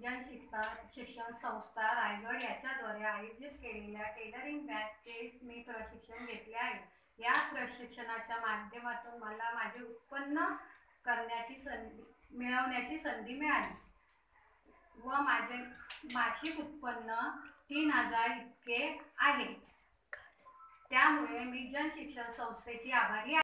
जनशिक्षा शिक्षण संस्था रायगड याच्याद्वारे आयोजित केलेल्या टेलरिंग बॅचचे मी प्रशिक्षण घेतले आहे. या प्रशिक्षणाच्या माध्यमातून मला माझे उत्पन्न करण्याची संधी मिळवण्याची संधी मिळाली. व माझे मासिक उत्पन्न तीन हजार इतके आहे. त्यामुळे मी जनशिक्षण संस्थेची आभारी आहे.